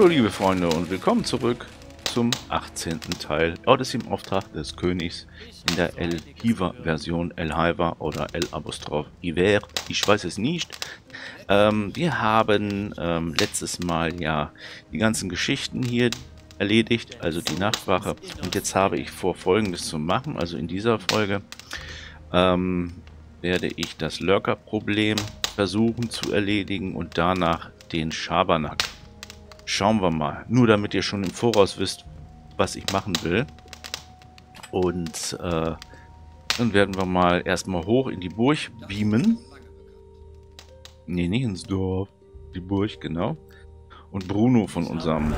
Hallo liebe Freunde und willkommen zurück zum 18. Teil Odyssey im Auftrag des Königs in der El-Hiva-Version El-Hiva oder El-Apostroph-Iver. Ich weiß es nicht. Ähm, wir haben ähm, letztes Mal ja die ganzen Geschichten hier erledigt, also die Nachtwache. Und jetzt habe ich vor, folgendes zu machen. Also in dieser Folge ähm, werde ich das Lurker-Problem versuchen zu erledigen und danach den Schabernack. Schauen wir mal. Nur damit ihr schon im Voraus wisst, was ich machen will. Und äh, dann werden wir mal erstmal hoch in die Burg beamen. Nee, nicht ins Dorf. Die Burg, genau. Und Bruno von unserem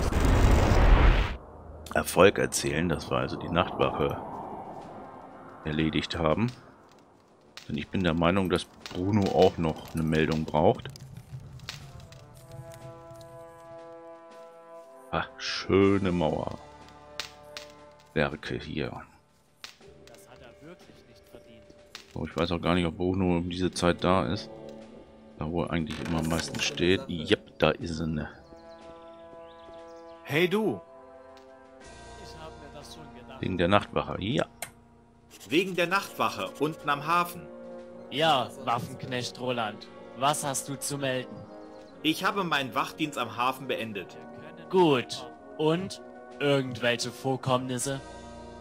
Erfolg erzählen, dass wir also die Nachtwache erledigt haben. Denn ich bin der Meinung, dass Bruno auch noch eine Meldung braucht. Ah, schöne Mauer. Werke hier. Oh, ich weiß auch gar nicht, ob Bruno um diese Zeit da ist. Da wo er eigentlich immer am meisten steht. Jep, da ist er. Ne. Hey du! Wegen der Nachtwache, ja. Wegen der Nachtwache unten am Hafen. Ja, Waffenknecht Roland. Was hast du zu melden? Ich habe meinen Wachdienst am Hafen beendet. Gut. Und? Irgendwelche Vorkommnisse?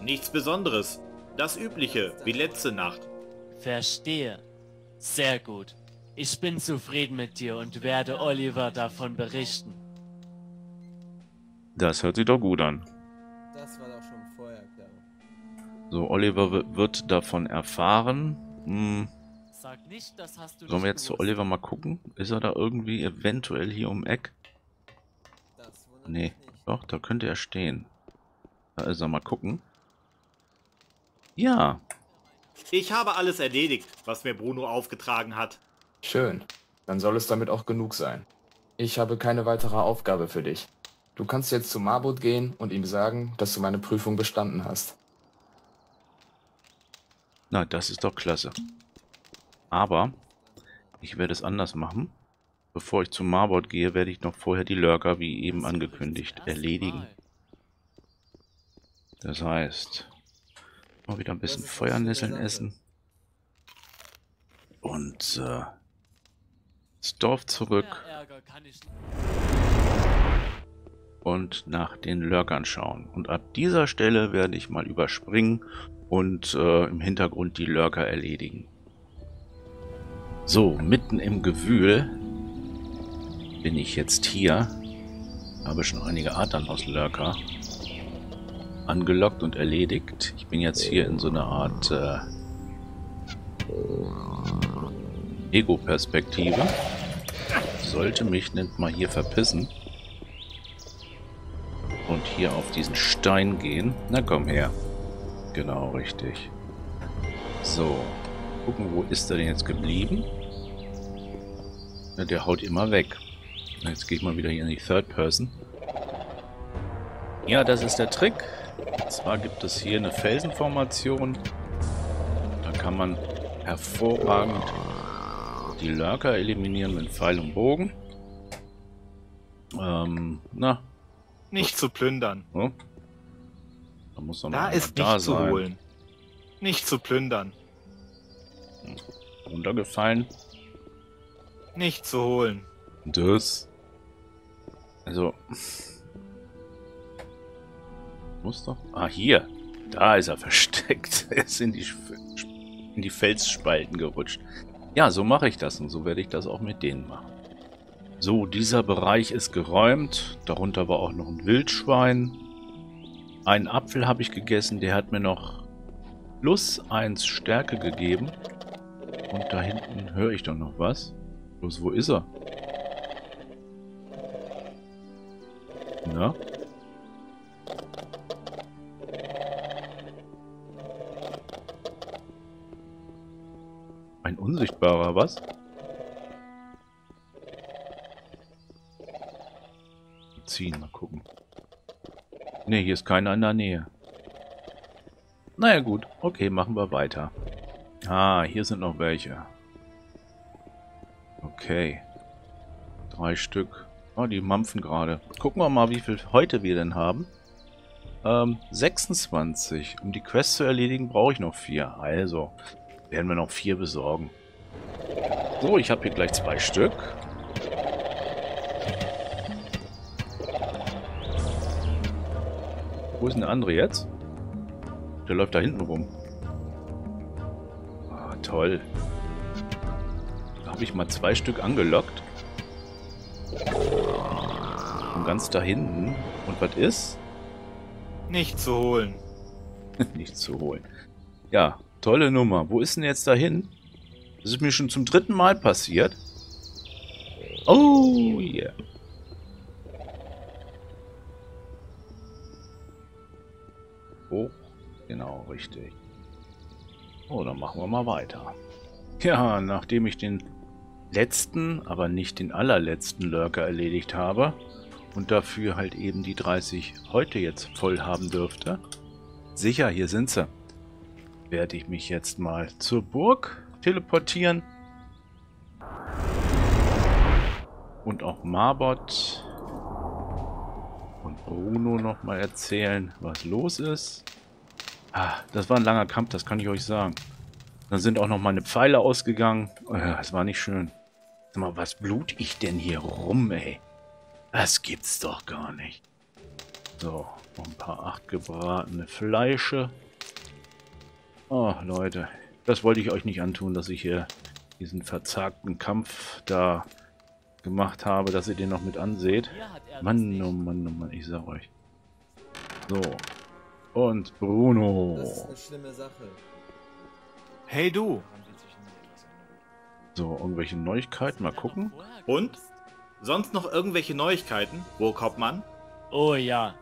Nichts Besonderes. Das Übliche, wie letzte Nacht. Verstehe. Sehr gut. Ich bin zufrieden mit dir und werde Oliver davon berichten. Das hört sich doch gut an. Das war doch schon vorher klar. So, Oliver wird davon erfahren. Hm. Sag nicht, das hast du Sollen wir jetzt zu. Oliver mal gucken? Ist er da irgendwie eventuell hier um Eck? Nee, doch, da könnte er stehen. Da ist er mal gucken. Ja, Ich habe alles erledigt, was mir Bruno aufgetragen hat. Schön. Dann soll es damit auch genug sein. Ich habe keine weitere Aufgabe für dich. Du kannst jetzt zu Marbot gehen und ihm sagen, dass du meine Prüfung bestanden hast. na, das ist doch klasse. Aber ich werde es anders machen. Bevor ich zum Marbot gehe, werde ich noch vorher die Lurker, wie eben angekündigt, erledigen. Das heißt, mal wieder ein bisschen Feuernesseln essen. Und äh, ins Dorf zurück und nach den Lurkern schauen. Und ab dieser Stelle werde ich mal überspringen und äh, im Hintergrund die Lurker erledigen. So, mitten im Gewühl bin ich jetzt hier. Habe schon einige Aternos-Lurker angelockt und erledigt. Ich bin jetzt hier in so einer Art äh, Ego-Perspektive. Sollte mich nicht mal hier verpissen. Und hier auf diesen Stein gehen. Na komm her. Genau, richtig. So. Gucken, wo ist er denn jetzt geblieben? Na, der haut immer weg. Na, Jetzt gehe ich mal wieder hier in die Third Person. Ja, das ist der Trick. Und zwar gibt es hier eine Felsenformation. Da kann man hervorragend die Lurker eliminieren mit Pfeil und Bogen. Ähm, na, Nicht zu plündern. Oh. Da muss noch Da ist da nicht zu sein. holen. Nicht zu plündern. Runtergefallen. Nicht zu holen. Das. Also. Muss doch. Ah, hier. Da ist er versteckt. Er ist in die, in die Felsspalten gerutscht. Ja, so mache ich das und so werde ich das auch mit denen machen. So, dieser Bereich ist geräumt. Darunter war auch noch ein Wildschwein. Einen Apfel habe ich gegessen. Der hat mir noch plus 1 Stärke gegeben. Und da hinten höre ich doch noch was. Bloß, wo ist er? Na? Ein unsichtbarer, was? Ziehen, mal gucken. Ne, hier ist keiner in der Nähe. Naja gut, okay, machen wir weiter. Ah, hier sind noch welche. Okay. Drei Stück. Oh, die mampfen gerade. Gucken wir mal, wie viel heute wir denn haben. Ähm, 26. Um die Quest zu erledigen, brauche ich noch vier. Also, werden wir noch vier besorgen. So, ich habe hier gleich zwei Stück. Wo ist denn der andere jetzt? Der läuft da hinten rum. Ah, toll. Da habe ich mal zwei Stück angelockt. Ganz da hinten. Und was ist? Nicht zu holen. Nichts zu holen. Ja, tolle Nummer. Wo ist denn jetzt dahin? Das ist mir schon zum dritten Mal passiert. Oh, yeah. Oh, genau, richtig. Oh, dann machen wir mal weiter. Ja, nachdem ich den letzten, aber nicht den allerletzten Lurker erledigt habe und dafür halt eben die 30 heute jetzt voll haben dürfte. Sicher, hier sind sie. Werde ich mich jetzt mal zur Burg teleportieren. Und auch Marbot und Bruno nochmal erzählen, was los ist. Ah, das war ein langer Kampf, das kann ich euch sagen. Dann sind auch noch meine Pfeile ausgegangen. Das war nicht schön. Sag mal, was blut ich denn hier rum, ey? Das gibt's doch gar nicht. So, noch ein paar acht gebratene Fleische. Oh, Leute. Das wollte ich euch nicht antun, dass ich hier diesen verzagten Kampf da gemacht habe, dass ihr den noch mit anseht. Mann, oh Mann, oh Mann, ich sag euch. So. Und Bruno. Das ist eine schlimme Sache. Hey du. So, irgendwelche Neuigkeiten, mal gucken. Und? Sonst noch irgendwelche Neuigkeiten, Burghauptmann? Oh ja,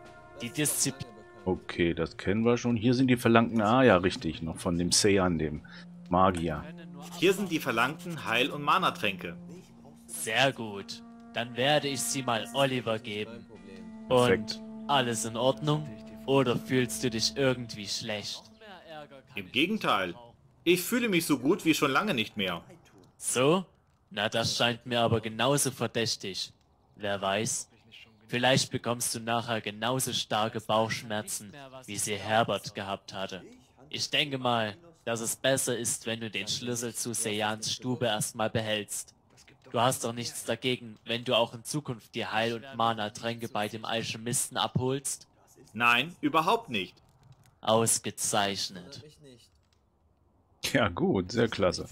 die Disziplin. Okay, das kennen wir schon. Hier sind die verlangten... Ah ja, richtig. Noch von dem Seiyan, dem Magier. Hier sind die verlangten Heil- und Mana-Tränke. Sehr gut. Dann werde ich sie mal Oliver geben. Perfekt. Und alles in Ordnung? Oder fühlst du dich irgendwie schlecht? Im Gegenteil. Ich fühle mich so gut wie schon lange nicht mehr. So? Na, das scheint mir aber genauso verdächtig. Wer weiß? Vielleicht bekommst du nachher genauso starke Bauchschmerzen, wie sie Herbert gehabt hatte. Ich denke mal, dass es besser ist, wenn du den Schlüssel zu Seyans Stube erstmal behältst. Du hast doch nichts dagegen, wenn du auch in Zukunft die Heil- und Mana-Tränke bei dem Alchemisten abholst? Nein, überhaupt nicht. Ausgezeichnet. Ja, gut. Sehr klasse.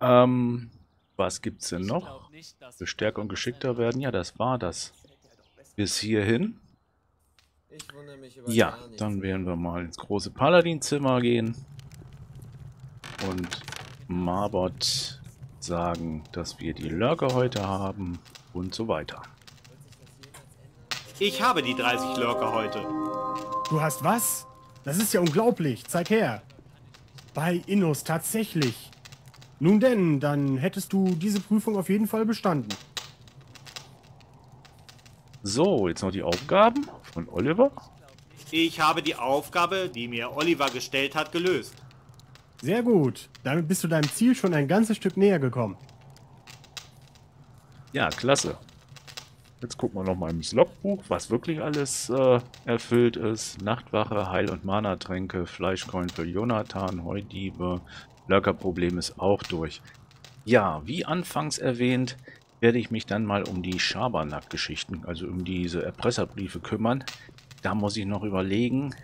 Ähm, was gibt's denn noch? Bestärker und geschickter werden? Ja, das war das. Bis hierhin. Ja, dann werden wir mal ins große Paladin-Zimmer gehen. Und Marbot sagen, dass wir die Lurker heute haben und so weiter. Ich habe die 30 Lurker heute. Du hast was? Das ist ja unglaublich. Zeig her. Bei Innos tatsächlich. Nun denn, dann hättest du diese Prüfung auf jeden Fall bestanden. So, jetzt noch die Aufgaben von Oliver. Ich habe die Aufgabe, die mir Oliver gestellt hat, gelöst. Sehr gut. Damit bist du deinem Ziel schon ein ganzes Stück näher gekommen. Ja, klasse. Jetzt gucken wir noch mal ins Logbuch, was wirklich alles äh, erfüllt ist. Nachtwache, Heil- und Mana-Tränke, Fleischcoin für Jonathan, Heudiebe, Lurker-Problem ist auch durch. Ja, wie anfangs erwähnt, werde ich mich dann mal um die Schabernack-Geschichten, also um diese Erpresserbriefe kümmern. Da muss ich noch überlegen.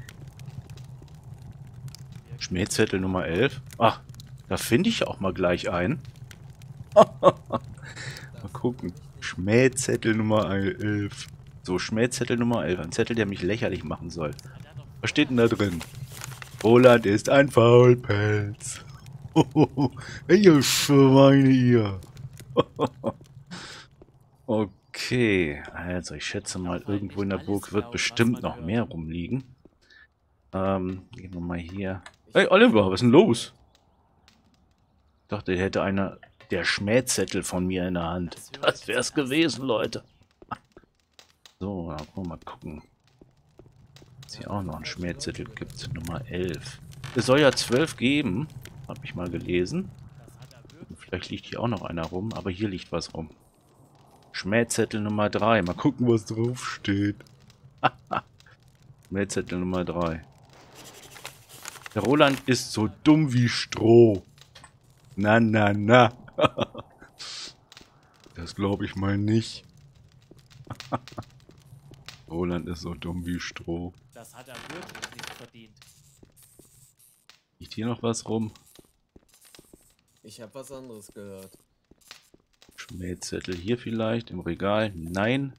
Schmähzettel Nummer 11. Ach, da finde ich auch mal gleich einen. mal gucken. Schmähzettel Nummer 11. So, Schmähzettel Nummer 11. Ein Zettel, der mich lächerlich machen soll. Was steht denn da drin? Roland ist ein Faulpelz. Welche Schweine ihr. okay, also ich schätze mal, irgendwo in der Burg wird bestimmt noch mehr rumliegen. Ähm, gehen wir mal hier. Hey Oliver, was ist denn los? Ich dachte, er hätte einer der Schmähzettel von mir in der Hand. Das wär's gewesen, Leute. So, dann wollen wir mal gucken. Dass hier auch noch ein Schmähzettel gibt. Nummer 11. Es soll ja 12 geben. Hab ich mal gelesen. Vielleicht liegt hier auch noch einer rum, aber hier liegt was rum. Schmähzettel Nummer 3. Mal gucken, was drauf steht. Schmähzettel Nummer 3. Der Roland ist so dumm wie Stroh. Na, na, na. das glaube ich mal nicht. Roland ist so dumm wie Stroh. Das hat er wirklich nicht verdient. Liegt hier noch was rum? Ich habe was anderes gehört. Schmähzettel hier vielleicht im Regal? Nein.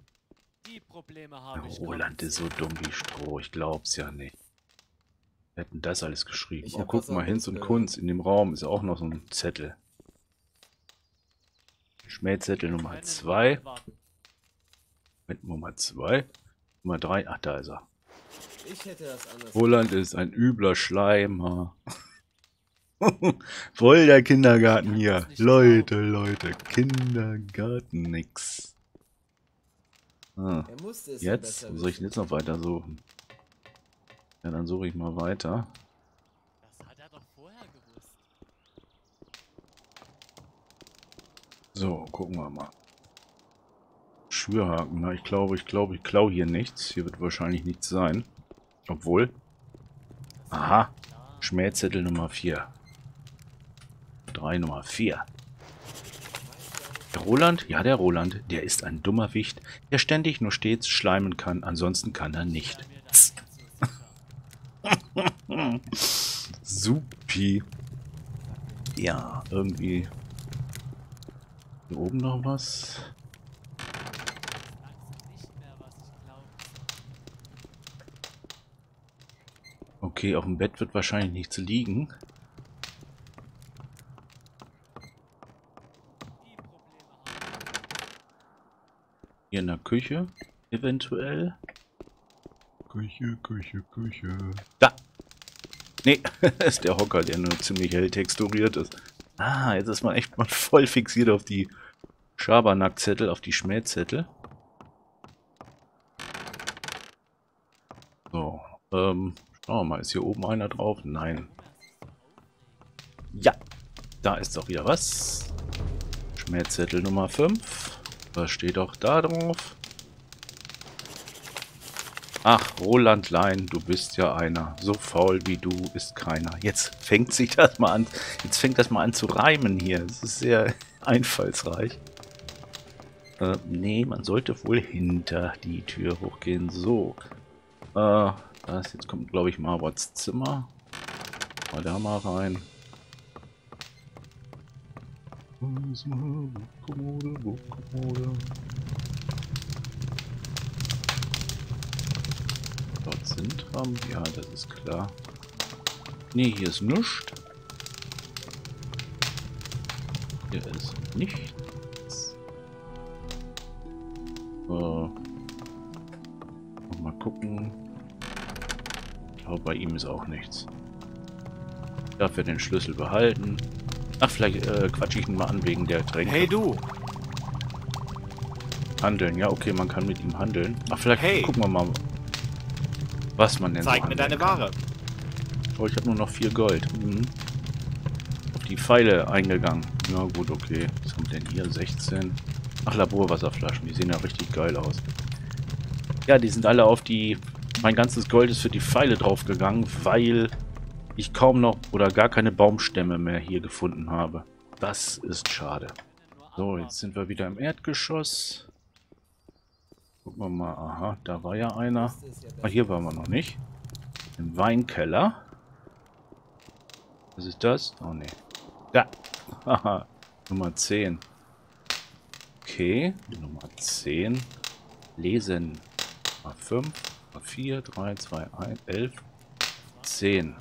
Die Probleme habe ich. Roland ist so dumm wie Stroh. Ich glaub's ja nicht. Wir hätten das alles geschrieben. Ich Oh, guck mal, Hinz und. Kunz. In dem Raum ist auch noch so ein Zettel. Schmähzettel Nummer 2. Mit Nummer 2. Nummer 3. Ach, da ist er. Ich hätte das anders Roland ist ein übler Schleimer. Voll der Kindergarten hier. das nicht Leute, Leute. Kindergarten nix. Ah. Ja Jetzt? Wo soll ich denn jetzt noch weiter suchen? Ja, dann suche ich mal weiter. Das hat er doch vorher gewusst. So, gucken wir mal. Schürhaken. Na, ich glaube, ich glaube, ich klaue hier nichts. Hier wird wahrscheinlich nichts sein. Obwohl. Aha. Schmähzettel Nummer 4. 3 Nummer 4. Der Roland? Ja, der Roland. Der ist ein dummer Wicht, der ständig nur stets schleimen kann. Ansonsten kann er nicht. Supi. Ja, irgendwie. Hier oben noch was. Okay, auf dem Bett wird wahrscheinlich nichts liegen. Die Probleme habe Hier in der Küche, eventuell. Küche, Küche, Küche. Da! Nee, ist der Hocker, der nur ziemlich hell texturiert ist. Ah, jetzt ist man echt mal voll fixiert auf die Schabernackzettel, auf die Schmähzettel. So, ähm, schauen wir mal, ist hier oben einer drauf? Nein. Ja, da ist doch wieder was. Schmähzettel Nummer 5. Was steht auch da drauf? Ach, Roland Lein, du bist ja einer. So faul wie du ist keiner. Jetzt fängt sich das mal an. Jetzt fängt das mal an zu reimen hier. Das ist sehr einfallsreich. Äh, nee, man sollte wohl hinter die Tür hochgehen. So. Äh, das jetzt kommt, glaube ich, Marbots Zimmer. Mal da mal rein. Kommode, Kommode. Dort sind Ram. Ja, das ist klar. Nee, hier ist nichts. Hier ist nichts. So. Mal gucken. Ich glaube, bei ihm ist auch nichts. Dafür den Schlüssel behalten. Ach, vielleicht äh, quatsche ich ihn mal an wegen der Tränke. Hey du, Handeln, ja, okay, man kann mit ihm handeln. Ach, vielleicht Hey. gucken wir mal, was man denn so zeig mir handeln deine kann. Ware. Oh, ich habe nur noch vier Gold. Mhm. Auf die Pfeile eingegangen. Na gut, okay. Was haben wir denn hier? 16. Ach, Laborwasserflaschen. Die sehen ja richtig geil aus. Ja, die sind alle auf die... Mein ganzes Gold ist für die Pfeile draufgegangen, weil ich kaum noch oder gar keine Baumstämme mehr hier gefunden habe. Das ist schade. So, jetzt sind wir wieder im Erdgeschoss. Gucken wir mal. Aha, da war ja einer. Ah, hier waren wir noch nicht. Im Weinkeller. Was ist das? Oh ne. Da. Haha. Nummer 10. Okay. Nummer 10. Lesen. Nummer 5. Nummer 4. 3, 2, 1, 11. 10.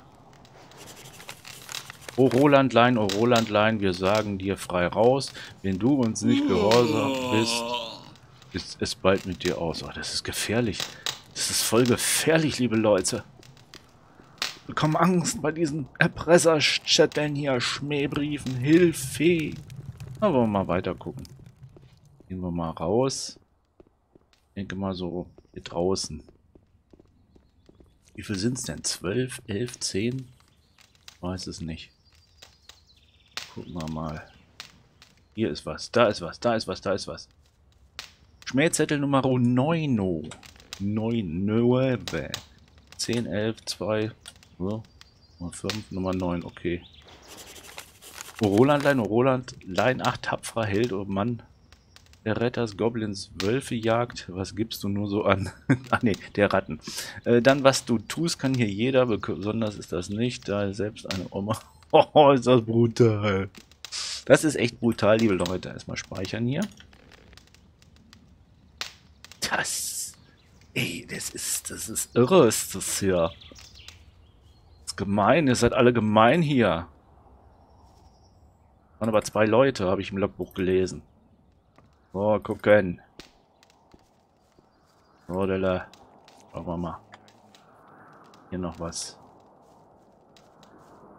O Rolandlein, o Rolandlein, wir sagen dir frei raus, wenn du uns nicht gehorsam bist, ist es bald mit dir aus. Oh, das ist gefährlich. Das ist voll gefährlich, liebe Leute. Wir bekommen Angst bei diesen Erpresserchatteln hier, Schmähbriefen, Hilfe. Na, wollen wir mal weiter gucken. Gehen wir mal raus. Ich denke mal so hier draußen. Wie viel sind es denn? 12, 11, 10? Weiß es nicht. Gucken wir mal. Hier ist was, da ist was, da ist was, da ist was. Schmähzettel Nummer 9. 9. 10, 11, 2, so, Nummer 5, Nummer 9, okay. Rolandlein, Rolandlein, 8 tapferer Held, oh Mann. Der Retters Goblins Wölfe jagt. Was gibst du nur so an? Ach nee, der Ratten. Äh, dann, was du tust, kann hier jeder. Besonders ist das nicht. Da selbst eine Oma. Oh, ist das brutal. Das ist echt brutal, liebe Leute. Erstmal speichern hier. Das. Ey, das ist. Das ist irre, ist das hier. Das ist gemein. Ihr seid alle gemein hier. Waren aber zwei Leute, habe ich im Logbuch gelesen. So, gucken. So, Della. Schauen wir mal. Hier noch was.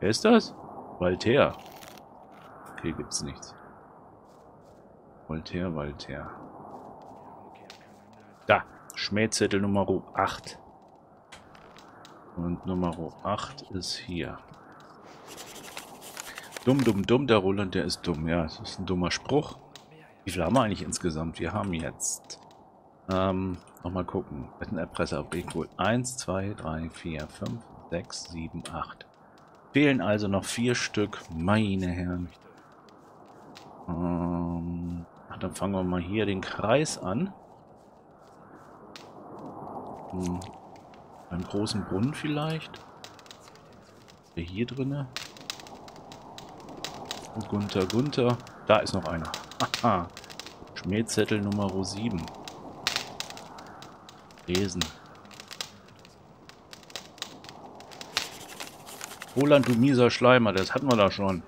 Wer ist das? Voltaire. Okay, gibt's nichts. Voltaire, Voltaire. Da. Schmähzettel Nummer 8. Und Nummer 8 ist hier. Dumm, dumm, dumm, der Roland, der ist dumm. Ja, das ist ein dummer Spruch. Wie viel haben wir eigentlich insgesamt? Wir haben jetzt... Ähm, nochmal gucken. Erpresser gut. 1, 2, 3, 4, 5, 6, 7, 8. Fehlen also noch vier Stück. Meine Herren. Ähm, dann fangen wir mal hier den Kreis an. Hm. Beim großen Brunnen vielleicht. Der hier drinne. Gunther, Gunther. Da ist noch einer. Aha. Schmähzettel Nummer 7. Lesen. Roland, du mieser Schleimer, das hatten wir da schon.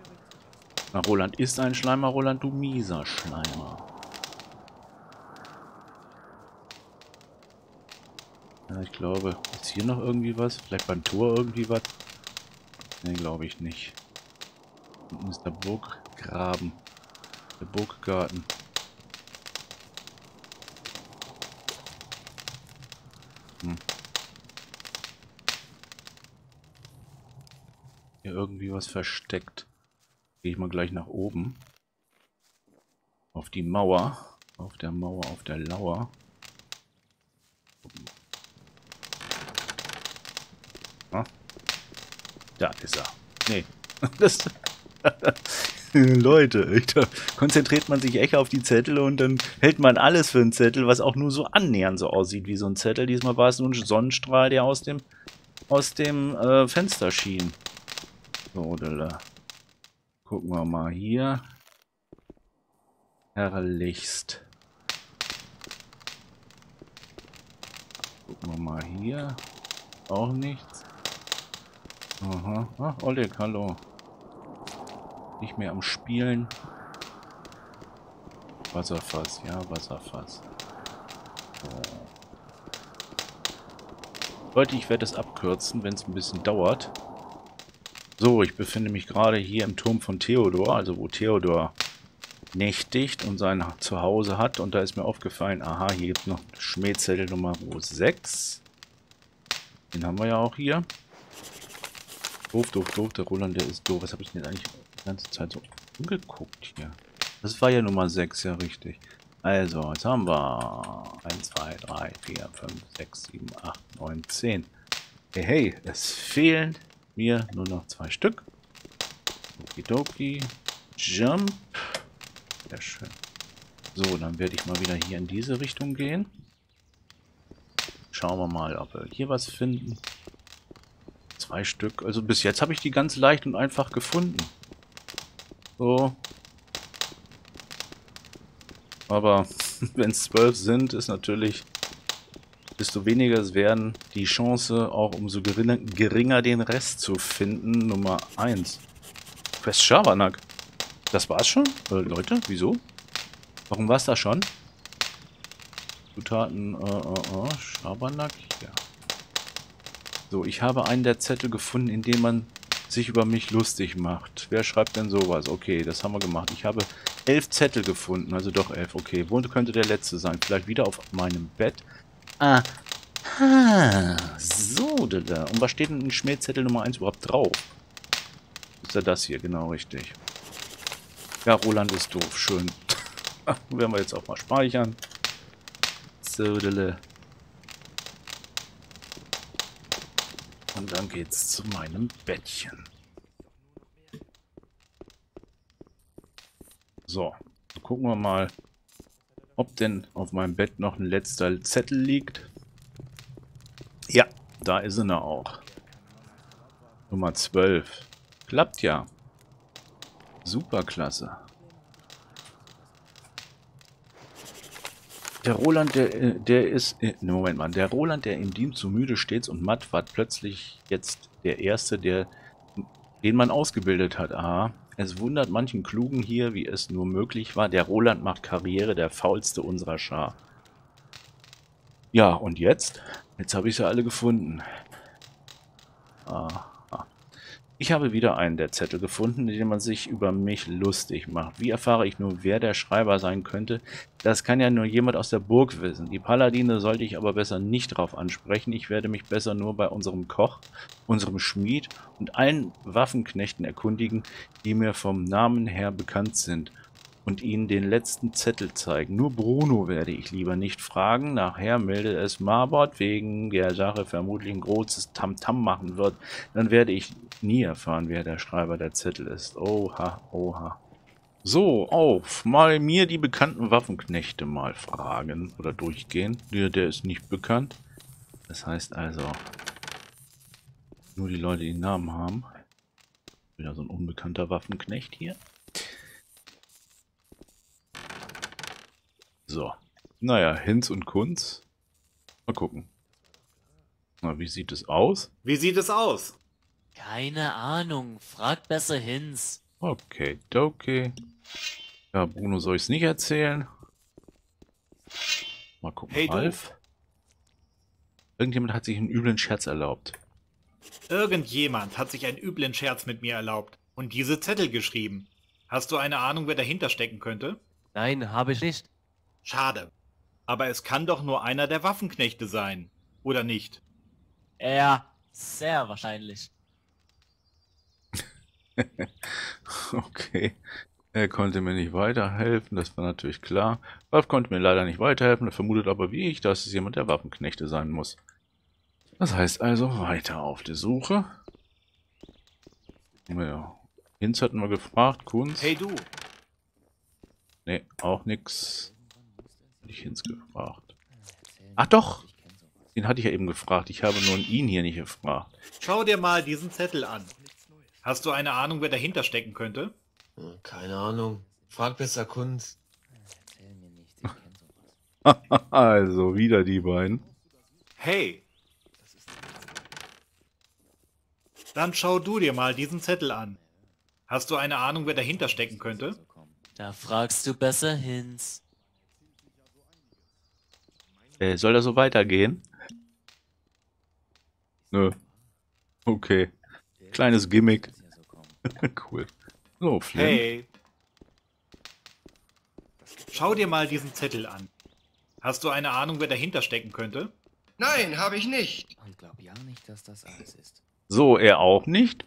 Na, Roland ist ein Schleimer, Roland, du mieser Schleimer. Ja, ich glaube, ist hier noch irgendwie was? Vielleicht beim Tor irgendwie was? Ne, glaube ich nicht. Unten ist der Burggraben. Der Burggarten. Irgendwie was versteckt. Gehe ich mal gleich nach oben. Auf die Mauer. Auf der Mauer, auf der Lauer. Ah. Da ist er. Nee. Das Leute, da konzentriert man sich echt auf die Zettel und dann hält man alles für einen Zettel, was auch nur so annähernd so aussieht wie so ein Zettel. Diesmal war es nur ein Sonnenstrahl, der aus dem, aus dem äh, Fenster schien. So. Gucken wir mal hier. Herrlichst. Gucken wir mal hier. Auch nichts. Aha. Ah, Oleg, hallo. Nicht mehr am Spielen. Wasserfass, ja, Wasserfass. So. Leute, ich werde es abkürzen, wenn es ein bisschen dauert. So, ich befinde mich gerade hier im Turm von Theodor, also wo Theodor nächtigt und sein Zuhause hat. Und da ist mir aufgefallen, aha, hier gibt es noch Schmähzettel Nummer 6. Den haben wir ja auch hier. Doof, doof, doof, der Roland, der ist doof. Was habe ich denn eigentlich ganze Zeit so umgeguckt hier. Das war ja Nummer 6, ja richtig. Also, jetzt haben wir 1, 2, 3, 4, 5, 6, 7, 8, 9, 10. Hey, hey, es fehlen mir nur noch zwei Stück. Okidoki. Jump. Sehr schön. So, dann werde ich mal wieder hier in diese Richtung gehen. Schauen wir mal, ob wir hier was finden. Zwei Stück. Also bis jetzt habe ich die ganz leicht und einfach gefunden. So. Aber wenn es zwölf sind, ist natürlich, desto weniger es werden, die Chance auch umso geringer, geringer den Rest zu finden. Nummer 1. Quest Schabernack. Das war's schon? Äh, Leute, wieso? Warum war's da schon? Zutaten, äh, äh, äh, Schabernack, ja. So, ich habe einen der Zettel gefunden, in dem man sich über mich lustig macht. Wer schreibt denn sowas? Okay, das haben wir gemacht. Ich habe elf Zettel gefunden, also doch elf. Okay, wo könnte der letzte sein? Vielleicht wieder auf meinem Bett. Ah, so, da. Und was steht denn in Schmähzettel Nummer 1 überhaupt drauf? Ist ja das hier, genau richtig. Ja, Roland ist doof, schön. Werden wir jetzt auch mal speichern. Sodele. Und dann geht's zu meinem Bettchen. So, gucken wir mal, ob denn auf meinem Bett noch ein letzter Zettel liegt. Ja, da ist er auch. Nummer 12. Klappt ja. Superklasse. Der Roland, der, äh, der ist... äh, ne, Moment mal. Der Roland, der im Dienst so müde stets und matt war, plötzlich jetzt der Erste, der, den man ausgebildet hat. Aha. Es wundert manchen Klugen hier, wie es nur möglich war. Der Roland macht Karriere, der faulste unserer Schar. Ja, und jetzt? Jetzt habe ich sie alle gefunden. Aha. Ich habe wieder einen der Zettel gefunden, in dem man sich über mich lustig macht. Wie erfahre ich nur, wer der Schreiber sein könnte? Das kann ja nur jemand aus der Burg wissen. Die Paladine sollte ich aber besser nicht darauf ansprechen. Ich werde mich besser nur bei unserem Koch, unserem Schmied und allen Waffenknechten erkundigen, die mir vom Namen her bekannt sind und ihnen den letzten Zettel zeigen. Nur Bruno werde ich lieber nicht fragen. Nachher meldet es Marbot wegen der Sache vermutlich ein großes Tamtam -Tam machen wird. Dann werde ich nie erfahren, wer der Schreiber der Zettel ist. Oha, oha. So, auf. Mal mir die bekannten Waffenknechte mal fragen oder durchgehen. Der, der ist nicht bekannt. Das heißt also, nur die Leute, die Namen haben. Wieder so ein unbekannter Waffenknecht hier. So. Naja, Hinz und Kunz. Mal gucken. Na, wie sieht es aus? Wie sieht es aus? Keine Ahnung. Frag besser Hinz. Okay, okay. Ja, Bruno soll ich es nicht erzählen. Mal gucken, Hey, du. Ralf. Irgendjemand hat sich einen üblen Scherz erlaubt. Irgendjemand hat sich einen üblen Scherz mit mir erlaubt und diese Zettel geschrieben. Hast du eine Ahnung, wer dahinter stecken könnte? Nein, habe ich nicht. Schade. Aber es kann doch nur einer der Waffenknechte sein. Oder nicht? Ja, sehr wahrscheinlich. Okay. Er konnte mir nicht weiterhelfen, das war natürlich klar. Ralf konnte mir leider nicht weiterhelfen, er vermutet aber wie ich, dass es jemand der Waffenknechte sein muss. Das heißt also, weiter auf die Suche. Ja. Hinz hatten wir gefragt, Kunz. Hey du, Nee, auch nix. Hinz gefragt. Ach doch! Den hatte ich ja eben gefragt. Ich habe nur ihn hier nicht gefragt. schau dir mal diesen Zettel an. Hast du eine Ahnung, wer dahinter stecken könnte? Hm, Keine Ahnung. Frag besser Kunst. also, wieder die beiden. Hey. Dann schau du dir mal diesen Zettel an. Hast du eine Ahnung, wer dahinter stecken könnte? Da fragst du besser Hinz. Äh, soll das so weitergehen? Nö. Okay. Kleines Gimmick. cool. So, Flynn. Hey. Schau dir mal diesen Zettel an. Hast du eine Ahnung, wer dahinter stecken könnte? Nein, habe ich nicht. Und glaub ja nicht, dass das alles ist. So, er auch nicht.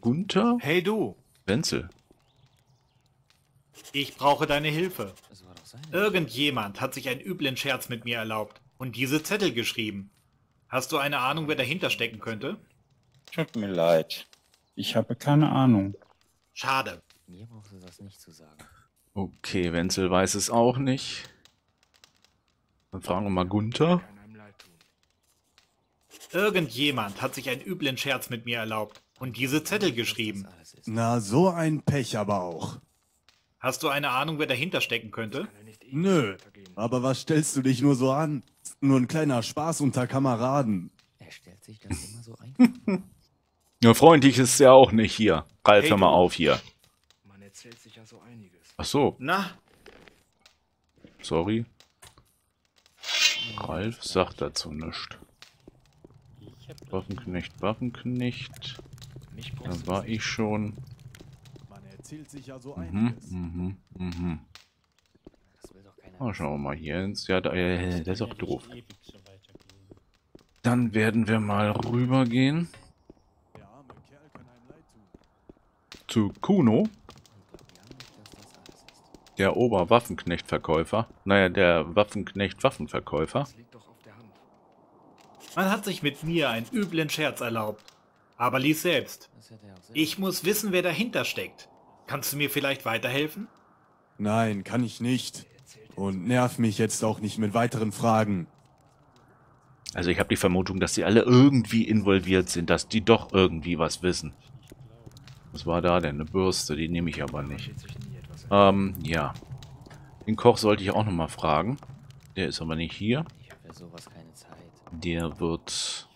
Gunther? Hey du, Wenzel. Ich brauche deine Hilfe. Irgendjemand hat sich einen üblen Scherz mit mir erlaubt und diese Zettel geschrieben. Hast du eine Ahnung, wer dahinter stecken könnte? Tut mir leid. Ich habe keine Ahnung. Schade. Mir brauchst du das nicht zu sagen. Okay, Wenzel weiß es auch nicht. Dann fragen wir mal Gunther. Irgendjemand hat sich einen üblen Scherz mit mir erlaubt und diese Zettel geschrieben. Na, so ein Pech aber auch. Hast du eine Ahnung, wer dahinter stecken könnte? Nö. Aber was stellst du dich nur so an? Nur ein kleiner Spaß unter Kameraden. Er stellt sich das immer so einfach. Ja, freundlich ist er auch nicht hier. Ralf, Hey, hör mal auf hier. Man erzählt sich ja so einiges. Ach so, Na, sorry. Ralf sagt dazu nichts. Waffenknecht, Waffenknecht. Da war ich schon. Erzählt sich ja so Mhm, einiges. mhm, mhm. Keiner. Mal schauen wir mal hier ins. Ja, da, äh, das ist auch doof. Dann werden wir mal rübergehen Der arme Kerl kann einem leid tun. zu Kuno. Der Oberwaffenknechtverkäufer. Naja, der Waffenknecht-Waffenverkäufer. Man hat sich mit mir einen üblen Scherz erlaubt. Aber lies selbst. Ich muss wissen, wer dahinter steckt. Kannst du mir vielleicht weiterhelfen? Nein, kann ich nicht. Und nerv mich jetzt auch nicht mit weiteren Fragen. Also ich habe die Vermutung, dass sie alle irgendwie involviert sind, dass die doch irgendwie was wissen. Was war da denn? Eine Bürste, die nehme ich aber nicht. Ähm, ja. Den Koch sollte ich auch nochmal fragen. Der ist aber nicht hier. Für sowas keine Zeit. Der wird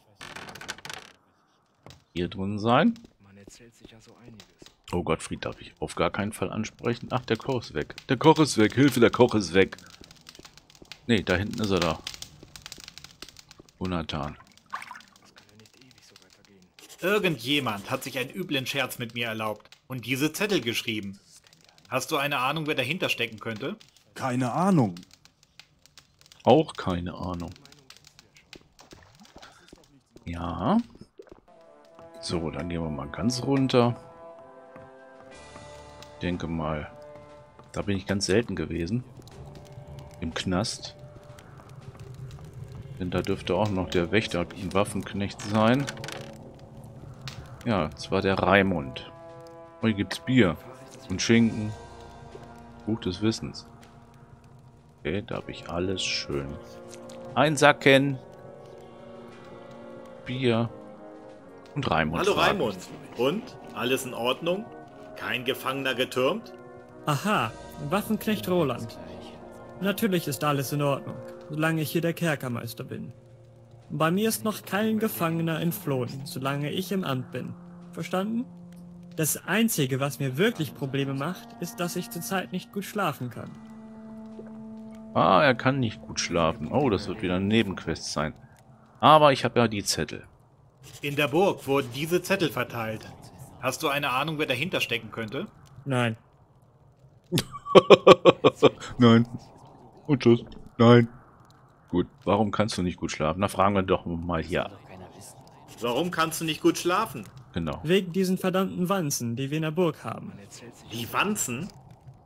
hier drin sein. Man erzählt sich ja so einiges. Oh Gottfried darf ich auf gar keinen Fall ansprechen. Ach, der Koch ist weg. Der Koch ist weg. Hilfe, der Koch ist weg. Nee, da hinten ist er da. Jonathan. Irgendjemand hat sich einen üblen Scherz mit mir erlaubt und diese Zettel geschrieben. Hast du eine Ahnung, wer dahinter stecken könnte? Keine Ahnung. Auch keine Ahnung. Ja. So, dann gehen wir mal ganz runter. Ich denke mal, da bin ich ganz selten gewesen. Im Knast. Denn da dürfte auch noch der Wächter ein Waffenknecht sein. Ja, zwar der Raimund. Oh, hier gibt's Bier und Schinken. Gutes Wissens. Okay, da habe ich alles schön. Einsacken. Bier. Und Raimund. Hallo. Raimund. Und? Alles in Ordnung? Kein Gefangener getürmt? Aha, Waffenknecht Roland. Natürlich ist alles in Ordnung, solange ich hier der Kerkermeister bin. Bei mir ist noch kein Gefangener entflohen, solange ich im Amt bin. Verstanden? Das Einzige, was mir wirklich Probleme macht, ist, dass ich zurzeit nicht gut schlafen kann. Ah, er kann nicht gut schlafen. Oh, das wird wieder eine Nebenquest sein. Aber ich habe ja die Zettel. In der Burg wurden diese Zettel verteilt. Hast du eine Ahnung, wer dahinter stecken könnte? Nein. Nein. Und tschüss. Nein. Gut, warum kannst du nicht gut schlafen? Na, fragen wir doch mal hier. Warum kannst du nicht gut schlafen? Genau. Wegen diesen verdammten Wanzen, die wir in der Burg haben. Die Wanzen?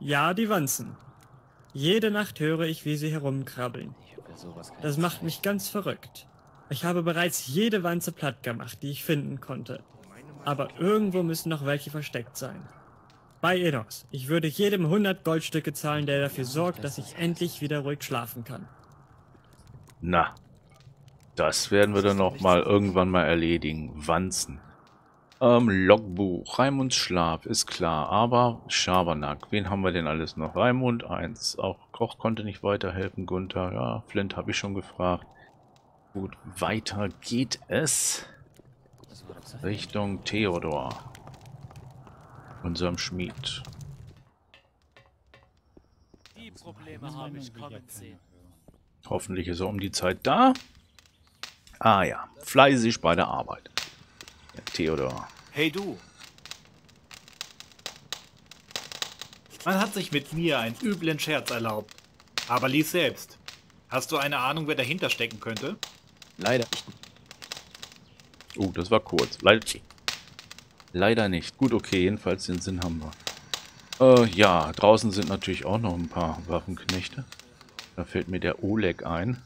Ja, die Wanzen. Jede Nacht höre ich, wie sie herumkrabbeln. Das macht mich ganz verrückt. Ich habe bereits jede Wanze platt gemacht, die ich finden konnte. Aber irgendwo müssen noch welche versteckt sein. Bei Enos. Ich würde jedem 100 Goldstücke zahlen, der dafür sorgt, dass ich endlich wieder ruhig schlafen kann. Na. Das werden wir dann noch mal irgendwann mal erledigen. Wanzen. Ähm, Logbuch. Raimunds Schlaf, ist klar. Aber Schabernack. Wen haben wir denn alles noch? Raimund 1. Auch Koch konnte nicht weiterhelfen. Gunther. Ja, Flint habe ich schon gefragt. Gut, weiter geht es. Richtung Theodor. Unserem Schmied. Die Probleme habe ich kommen sehen. Hoffentlich ist er um die Zeit da. Ah ja, fleißig bei der Arbeit. Der Theodor. Hey du. Man hat sich mit mir einen üblen Scherz erlaubt. Aber lies selbst. Hast du eine Ahnung, wer dahinter stecken könnte? Leider. Oh, das war kurz. Leider, leider nicht. Gut, okay, jedenfalls den Sinn haben wir. Äh, ja, draußen sind natürlich auch noch ein paar Waffenknechte. Da fällt mir der Oleg ein.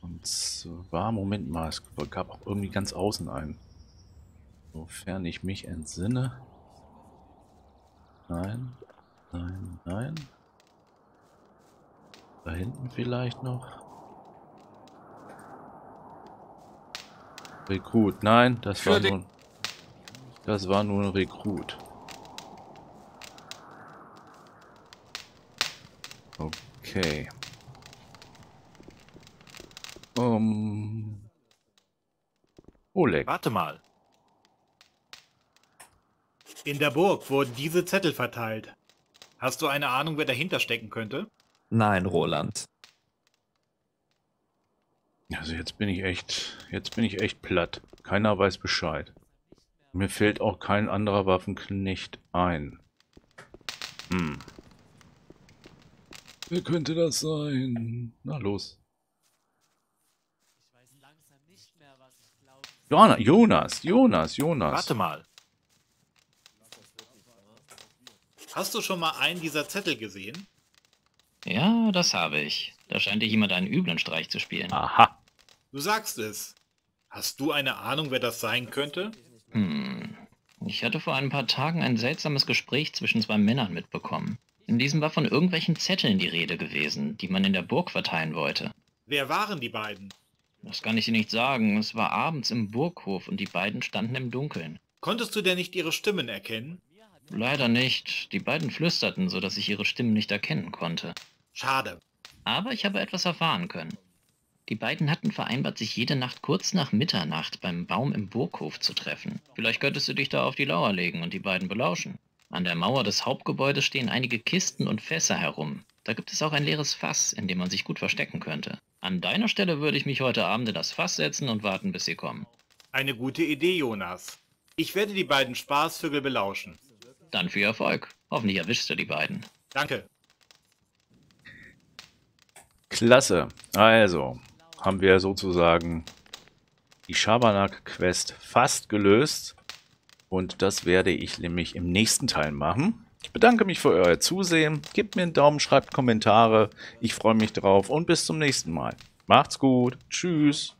Und zwar, Moment mal, es gab auch irgendwie ganz außen einen. Sofern ich mich entsinne. Nein, nein, nein. Da hinten vielleicht noch. Rekrut, nein, das war nur... Das war nur ein Rekrut. Okay. Um. Oleg. Warte mal. In der Burg wurden diese Zettel verteilt. Hast du eine Ahnung, wer dahinter stecken könnte? Nein, Roland. Also jetzt bin ich echt, jetzt bin ich echt platt. Keiner weiß Bescheid. Mir fällt auch kein anderer Waffenknecht ein. Hm. Wer könnte das sein? Na los. Jonas, Jonas, Jonas, Jonas. Warte mal. Hast du schon mal einen dieser Zettel gesehen? Ja, das habe ich. Da scheint dir jemand einen üblen Streich zu spielen. Aha. Du sagst es. Hast du eine Ahnung, wer das sein könnte? Hm. Ich hatte vor ein paar Tagen ein seltsames Gespräch zwischen zwei Männern mitbekommen. In diesem war von irgendwelchen Zetteln die Rede gewesen, die man in der Burg verteilen wollte. Wer waren die beiden? Das kann ich dir nicht sagen. Es war abends im Burghof und die beiden standen im Dunkeln. Konntest du denn nicht ihre Stimmen erkennen? Leider nicht. Die beiden flüsterten, so dass ich ihre Stimmen nicht erkennen konnte. Schade. Aber ich habe etwas erfahren können. Die beiden hatten vereinbart, sich jede Nacht kurz nach Mitternacht beim Baum im Burghof zu treffen. Vielleicht könntest du dich da auf die Lauer legen und die beiden belauschen. An der Mauer des Hauptgebäudes stehen einige Kisten und Fässer herum. Da gibt es auch ein leeres Fass, in dem man sich gut verstecken könnte. An deiner Stelle würde ich mich heute Abend in das Fass setzen und warten, bis sie kommen. Eine gute Idee, Jonas. Ich werde die beiden Spaßvögel belauschen. Dann viel Erfolg. Hoffentlich erwischst du die beiden. Danke. Klasse. Also, haben wir sozusagen die Schabernack-Quest fast gelöst. Und das werde ich nämlich im nächsten Teil machen. Ich bedanke mich für euer Zusehen. Gebt mir einen Daumen, schreibt Kommentare. Ich freue mich drauf und bis zum nächsten Mal. Macht's gut. Tschüss.